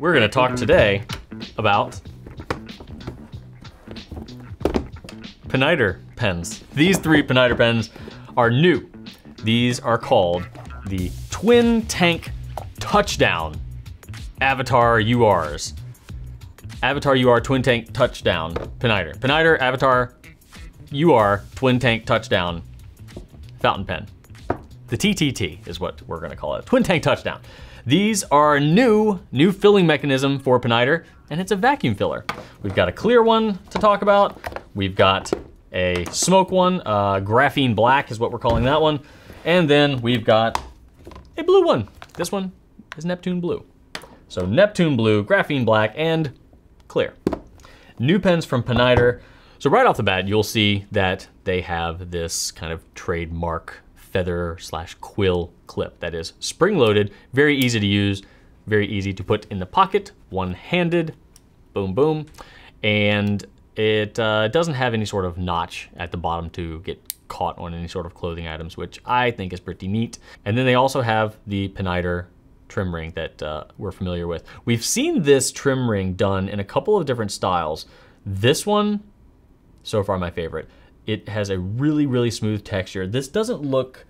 We're going to talk today about Pineider pens. These three Pineider pens are new. These are called the Twin Tank Touchdown Avatar URs. Avatar UR Twin Tank Touchdown Pineider. Pineider Avatar UR Twin Tank Touchdown Fountain Pen. The TTT is what we're gonna call it, Twin Tank Touchdown. These are new, new filling mechanism for Pineider, and it's a vacuum filler. We've got a clear one to talk about. We've got a smoke one, uh, graphene black is what we're calling that one. And then we've got a blue one. This one is Neptune blue. So Neptune blue, graphene black, and clear. New pens from Pineider. So right off the bat, you'll see that they have this kind of trademark feather slash quill clip that is spring-loaded, very easy to use, very easy to put in the pocket, one-handed, boom, boom. And it uh, doesn't have any sort of notch at the bottom to get caught on any sort of clothing items, which I think is pretty neat. And then they also have the Pineider trim ring that uh, we're familiar with. We've seen this trim ring done in a couple of different styles. This one, so far my favorite. It has a really, really smooth texture. This doesn't look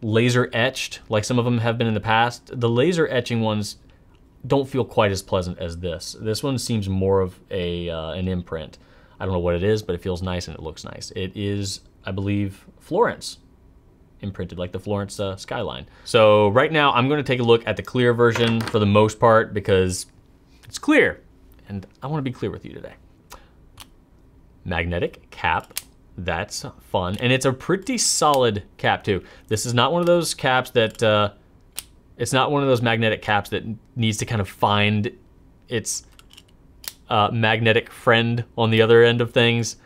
laser etched like some of them have been in the past. The laser etching ones don't feel quite as pleasant as this. This one seems more of a uh, an imprint. I don't know what it is, but it feels nice and it looks nice. It is, I believe, Florence imprinted, like the Florence uh, skyline. So right now I'm gonna take a look at the clear version for the most part because it's clear and I wanna be clear with you today. Magnetic cap, that's fun. And it's a pretty solid cap too. This is not one of those caps that, uh, it's not one of those magnetic caps that needs to kind of find its uh, magnetic friend on the other end of things.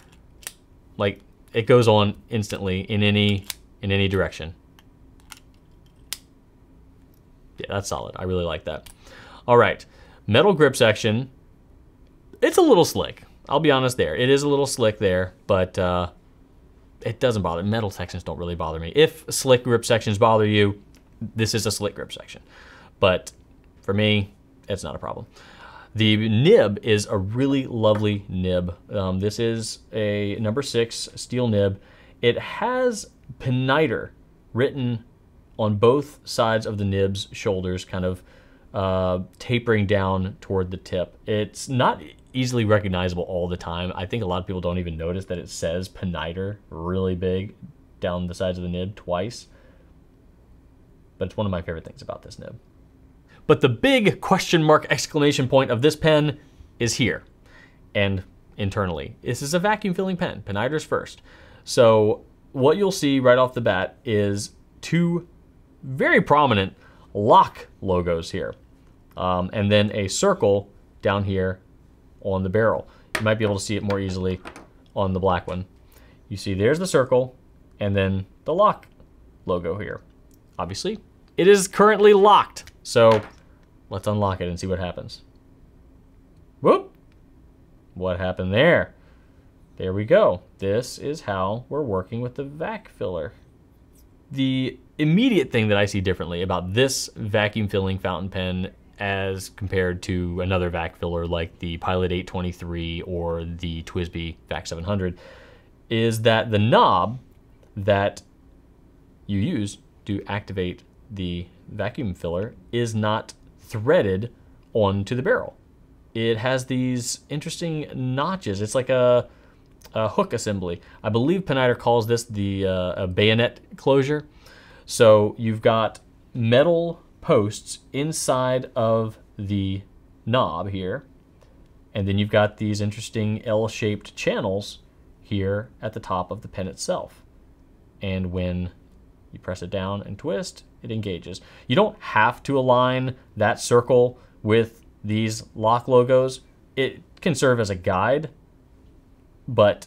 Like it goes on instantly in any in any direction. Yeah, that's solid. I really like that. All right, metal grip section. It's a little slick. I'll be honest there. It is a little slick there, but uh, it doesn't bother. Metal sections don't really bother me. If slick grip sections bother you, this is a slick grip section. But for me, it's not a problem. The nib is a really lovely nib. Um, this is a number six steel nib. It has Pineider written on both sides of the nib's shoulders, kind of uh, tapering down toward the tip. It's not easily recognizable all the time. I think a lot of people don't even notice that it says Pineider really big down the sides of the nib twice. But it's one of my favorite things about this nib. But the big question mark exclamation point of this pen is here and internally. This is a vacuum filling pen, Pineider's first. So what you'll see right off the bat is two very prominent lock logos here. Um, and then a circle down here on the barrel. You might be able to see it more easily on the black one. You see there's the circle and then the lock logo here. Obviously, it is currently locked. So let's unlock it and see what happens. Whoop! What happened there? There we go. This is how we're working with the vac filler. The immediate thing that I see differently about this vacuum filling fountain pen as compared to another vac filler like the Pilot 823 or the TWSBI VAC 700 is that the knob that you use to activate the vacuum filler is not threaded onto the barrel. It has these interesting notches. It's like a, a hook assembly. I believe Pineider calls this the uh, bayonet closure. So you've got metal posts inside of the knob here, and then you've got these interesting L-shaped channels here at the top of the pen itself. And when you press it down and twist, it engages. You don't have to align that circle with these lock logos. It can serve as a guide, but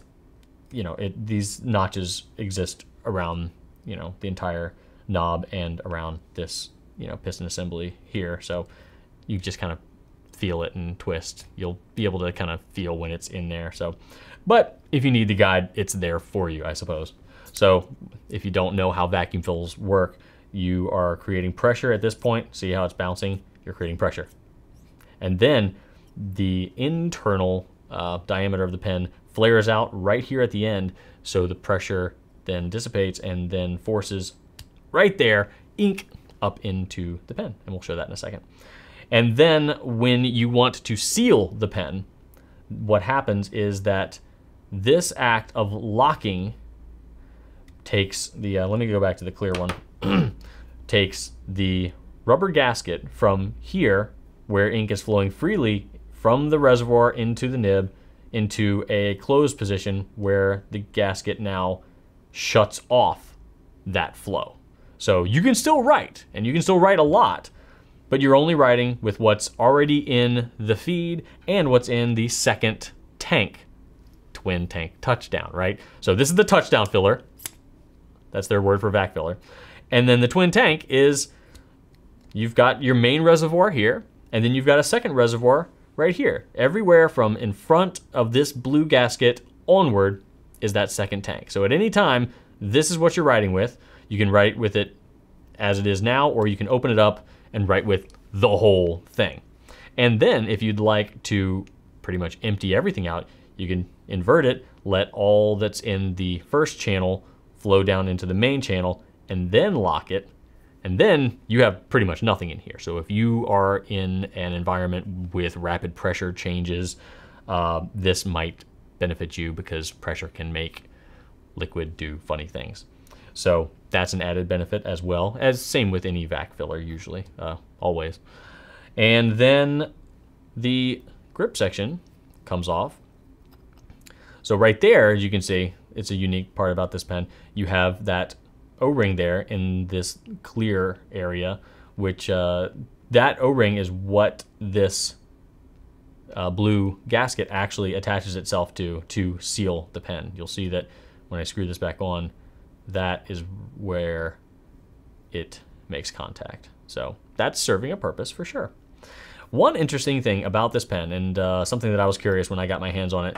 you know, it, these notches exist around, you know, the entire knob and around this, you know, piston assembly here. So you just kind of feel it and twist. You'll be able to kind of feel when it's in there. So, but if you need the guide, it's there for you, I suppose. So if you don't know how vacuum fills work, you are creating pressure at this point. See how it's bouncing? You're creating pressure. And then the internal uh, diameter of the pen flares out right here at the end. So the pressure then dissipates and then forces right there ink up into the pen. And we'll show that in a second. And then when you want to seal the pen, what happens is that this act of locking takes the, uh, let me go back to the clear one, takes the rubber gasket from here, where ink is flowing freely from the reservoir into the nib, into a closed position where the gasket now shuts off that flow. So you can still write, and you can still write a lot, but you're only writing with what's already in the feed and what's in the second tank, twin tank touchdown, right? So this is the touchdown filler. That's their word for vac filler. And then the twin tank is you've got your main reservoir here, and then you've got a second reservoir right here. Everywhere from in front of this blue gasket onward is that second tank. So at any time, this is what you're writing with. You can write with it as it is now, or you can open it up and write with the whole thing. And then if you'd like to pretty much empty everything out, you can invert it, let all that's in the first channel flow down into the main channel, and then lock it. And then you have pretty much nothing in here. So if you are in an environment with rapid pressure changes, uh, this might benefit you because pressure can make liquid do funny things. So that's an added benefit as well, as same with any vac filler usually, uh, always. And then the grip section comes off. So right there, as you can see, it's a unique part about this pen. You have that O-ring there in this clear area, which uh, that O-ring is what this uh, blue gasket actually attaches itself to to seal the pen. You'll see that when I screw this back on, that is where it makes contact. So that's serving a purpose for sure. One interesting thing about this pen, and uh, something that I was curious when I got my hands on it,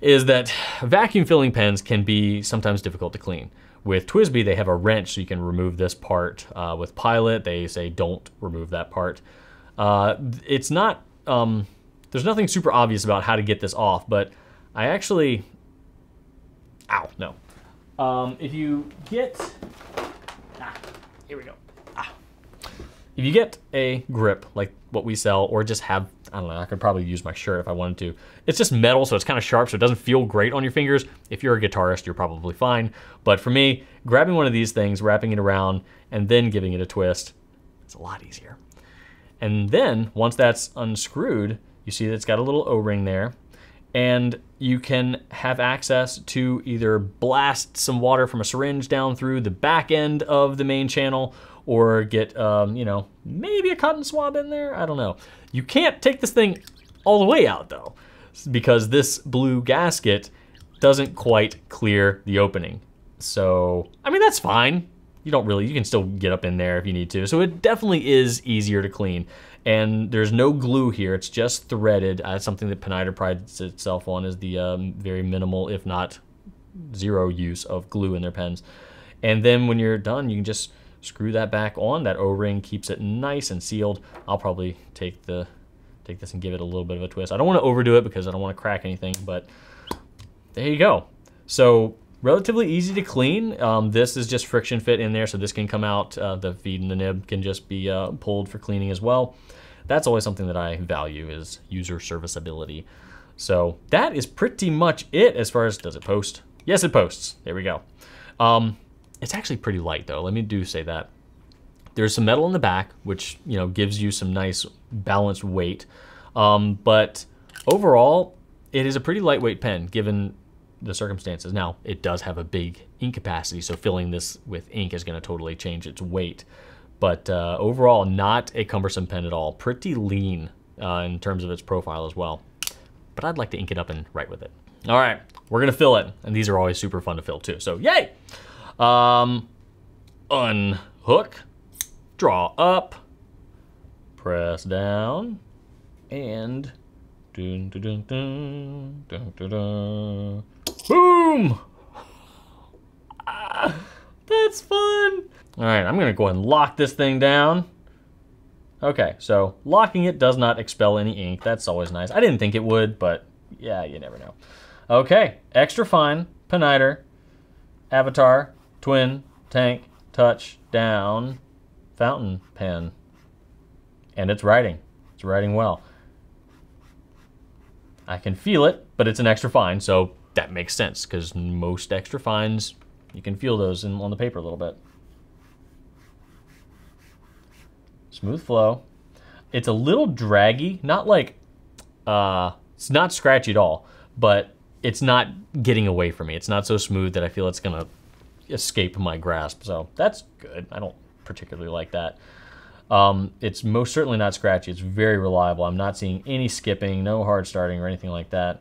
is that vacuum filling pens can be sometimes difficult to clean. With TWSBI, they have a wrench so you can remove this part. Uh, with Pilot, they say don't remove that part. Uh, it's not, um, there's nothing super obvious about how to get this off, but I actually, ow, no. Um, if you get, ah, here we go. Ah. If you get a grip like what we sell, or just have, I don't know, I could probably use my shirt if I wanted to. It's just metal, so it's kind of sharp, so it doesn't feel great on your fingers. If you're a guitarist, you're probably fine. But for me, grabbing one of these things, wrapping it around, and then giving it a twist, it's a lot easier. And then, once that's unscrewed, you see that it's got a little O-ring there and you can have access to either blast some water from a syringe down through the back end of the main channel or get, um, you know, maybe a cotton swab in there. I don't know. You can't take this thing all the way out though, because this blue gasket doesn't quite clear the opening. So, I mean, that's fine. You don't really, you can still get up in there if you need to. So it definitely is easier to clean and there's no glue here. It's just threaded. Uh, something that Pineider prides itself on is the um, very minimal, if not zero use of glue in their pens. And then when you're done, you can just screw that back on. That O-ring keeps it nice and sealed. I'll probably take the take this and give it a little bit of a twist. I don't want to overdo it because I don't want to crack anything, but there you go. So relatively easy to clean. Um, this is just friction fit in there, so this can come out. Uh, the feed and the nib can just be uh, pulled for cleaning as well that's always something that I value is user serviceability. So that is pretty much it as far as does it post? Yes, it posts. There we go. Um, it's actually pretty light though. Let me do say that. There's some metal in the back, which you know gives you some nice balanced weight. Um, but overall, it is a pretty lightweight pen given the circumstances. Now, it does have a big ink capacity, so filling this with ink is going to totally change its weight. But uh, overall, not a cumbersome pen at all. Pretty lean uh, in terms of its profile as well. But I'd like to ink it up and write with it. All right, we're gonna fill it. And these are always super fun to fill too, so yay! Um, unhook, draw up, press down, and dun, dun, dun, boom! Ah, that's fun! All right, I'm gonna go ahead and lock this thing down. Okay, so locking it does not expel any ink. That's always nice. I didn't think it would, but yeah, you never know. Okay, extra fine, Pineider, Avatar, Twin, Tank, Touch, Down, Fountain Pen. And it's writing. It's writing well. I can feel it, but it's an extra fine, so that makes sense because most extra fines, you can feel those in, on the paper a little bit. Smooth flow. It's a little draggy, not like, uh, it's not scratchy at all, but it's not getting away from me. It's not so smooth that I feel it's gonna escape my grasp. So that's good. I don't particularly like that. Um, it's most certainly not scratchy. It's very reliable. I'm not seeing any skipping, no hard starting or anything like that.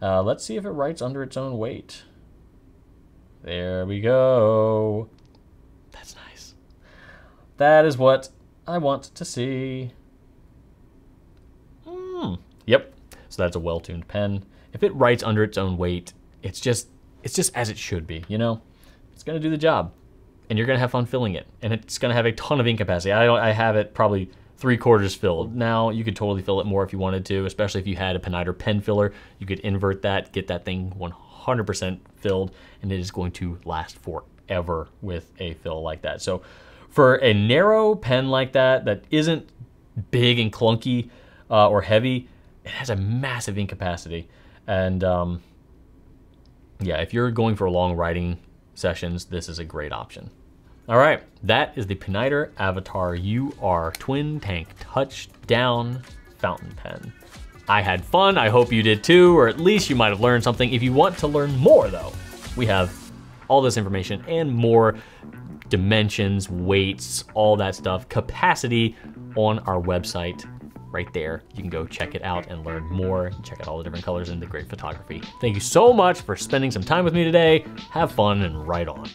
Uh, let's see if it writes under its own weight. There we go. That's nice. That is what I want to see. Mm. Yep. So that's a well-tuned pen. If it writes under its own weight, it's just it's just as it should be, you know? It's gonna do the job and you're gonna have fun filling it. And it's gonna have a ton of ink capacity. I, I have it probably three quarters filled. Now you could totally fill it more if you wanted to, especially if you had a Pineider pen filler. You could invert that, get that thing 100% filled, and it is going to last forever with a fill like that. So for a narrow pen like that, that isn't big and clunky uh, or heavy, it has a massive ink capacity. And um, yeah, if you're going for long writing sessions, this is a great option. All right, that is the Pineider Avatar UR Twin Tank Touchdown Fountain Pen. I had fun, I hope you did too, or at least you might have learned something. If you want to learn more though, we have all this information and more dimensions, weights, all that stuff, capacity on our website right there. You can go check it out and learn more, check out all the different colors and the great photography. Thank you so much for spending some time with me today. Have fun and write on.